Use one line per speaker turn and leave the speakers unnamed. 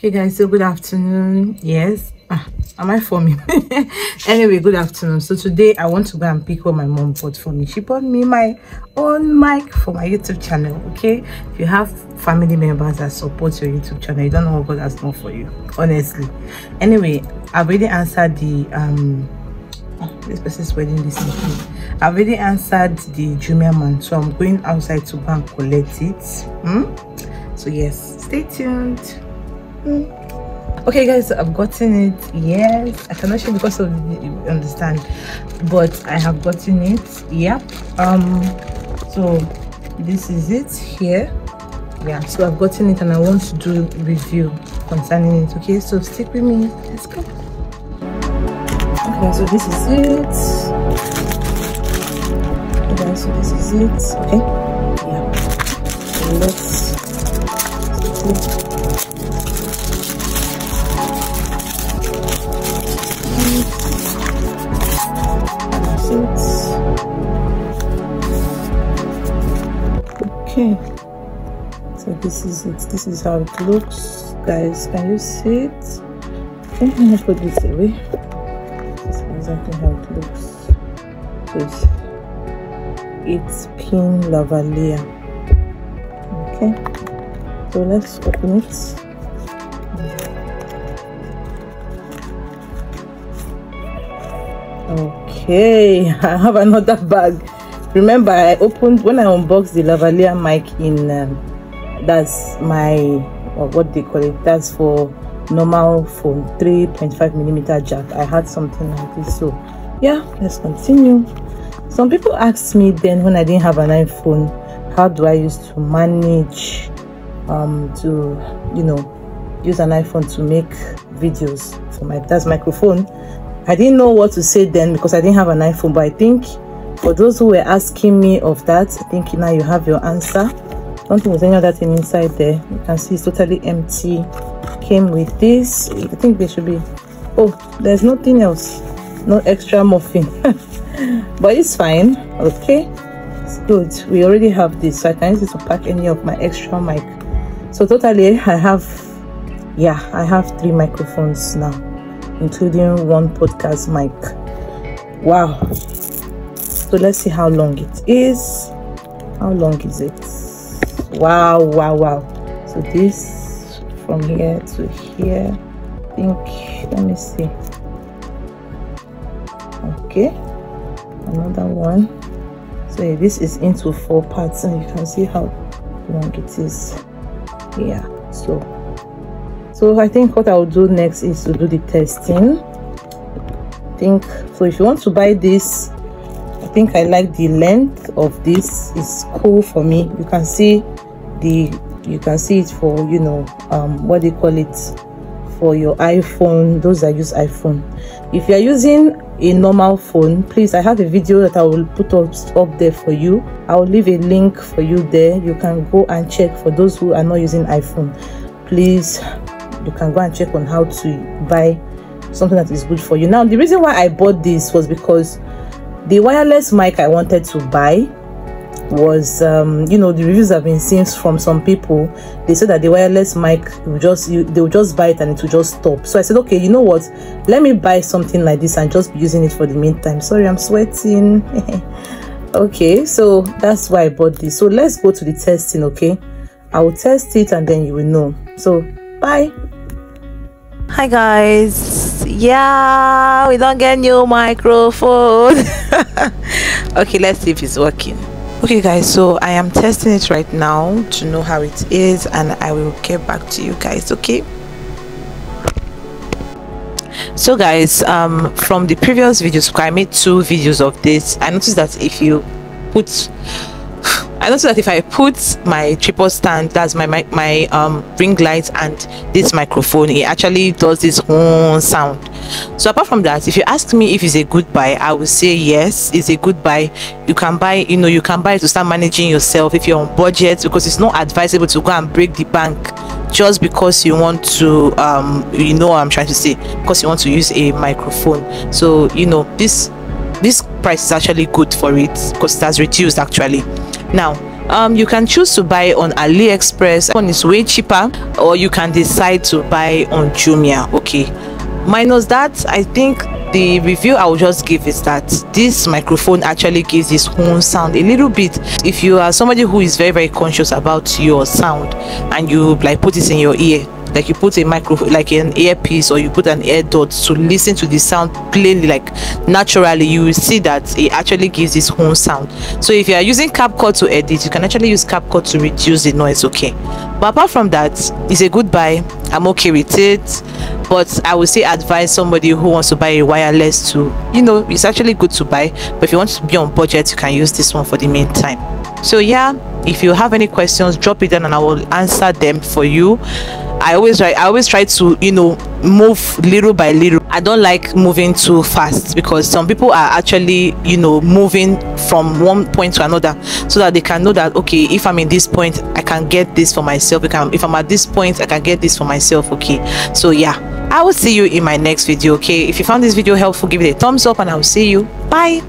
okay guys so good afternoon. Yes. Ah, am i forming anyway good afternoon. So today i want to go and pick what my mom bought for me. She bought me my own mic for my youtube channel okay? If you have family members that support your youtube channel you don't know what god has done for you honestly. Anyway i've already answered the um oh, this person's wedding this evening. I've already answered the junior man so i'm going outside to go and collect it. Hmm? so yes stay tuned hmm. okay guys i've gotten it. Yes. I cannot show because of you understand. But i have gotten it. Yep. Um so this is it here. Yeah so i've gotten it and i want to do review concerning it. Okay so stick with me. Let's go. Okay so this is it. Okay so this is it. Okay. Yeah. So let's so this is it. This is how it looks. Guys can you see it? Okay let me put this away. This is exactly how it looks it's it's pin lavalier okay so let's open it. Okay i have another bag. Remember i opened when i unboxed the lavalier mic in um, that's my or what they call it? That's for normal phone 3.5 millimeter jack. I had something like this. So yeah let's continue. Some people asked me then when i didn't have an iphone how do i used to manage um to you know use an iphone to make videos for my that's microphone. I didn't know what to say then because i didn't have an iphone but i think for those who were asking me of that i think now you have your answer don't think there's any other thing inside there. You can see it's totally empty. Came with this. I think there should be oh there's nothing else. No extra muffin but it's fine. Okay. It's good. We already have this. So i can use it to pack any of my extra mic. So totally i have yeah i have three microphones now including one podcast mic. Wow. So let's see how long it is. How long is it wow wow wow. So this from here to here. I think let me see. Okay another one. So this is into four parts and you can see how long it is. Yeah so so i think what i'll do next is to do the testing. I think so if you want to buy this i think i like the length of this. Is cool for me. You can see the you can see it for you know um what they call it for your iphone those that use iphone. If you're using a normal phone please i have a video that i will put up, up there for you. I'll leave a link for you there. You can go and check for those who are not using iphone. Please you can go and check on how to buy something that is good for you. Now the reason why i bought this was because the wireless mic i wanted to buy was um you know the reviews i've been seeing from some people. They said that the wireless mic just you they will just buy it and it will just stop. So i said okay you know what? Let me buy something like this and just be using it for the meantime. Sorry i'm sweating. Okay so that's why i bought this. So let's go to the testing okay? I will test it and then you will know. So bye. Hi guys. Yeah we don't get new microphone. Okay let's see if it's working okay guys so i am testing it right now to know how it is and i will get back to you guys okay? So guys um from the previous videos i made two videos of this. I noticed that if you put I noticed that if I put my tripod stand, that's my my, my um ring light and this microphone, it actually does this own sound. So apart from that, if you ask me if it's a good buy, I will say yes, it's a good buy. You can buy, you know, you can buy to start managing yourself if you're on budget because it's not advisable to go and break the bank just because you want to um you know what I'm trying to say because you want to use a microphone. So you know this this price is actually good for it because it has reduced actually now um you can choose to buy on aliexpress. One is way cheaper or you can decide to buy on jumia. Okay. Minus that i think the review i will just give is that this microphone actually gives its own sound a little bit. If you are somebody who is very very conscious about your sound and you like put it in your ear like you put a microphone like an earpiece or you put an ear dot to listen to the sound plainly like naturally you will see that it actually gives its own sound. So if you are using CapCut to edit you can actually use CapCut to reduce the noise okay? But apart from that it's a good buy i'm okay with it. But i would say advise somebody who wants to buy a wireless to you know it's actually good to buy. But if you want to be on budget you can use this one for the meantime. So yeah if you have any questions drop it down and i will answer them for you i always try i always try to you know move little by little. I don't like moving too fast because some people are actually you know moving from one point to another so that they can know that okay if i'm in this point i can get this for myself. If i'm at this point i can get this for myself. Okay. So yeah. I will see you in my next video. Okay. If you found this video helpful give it a thumbs up and i will see you. Bye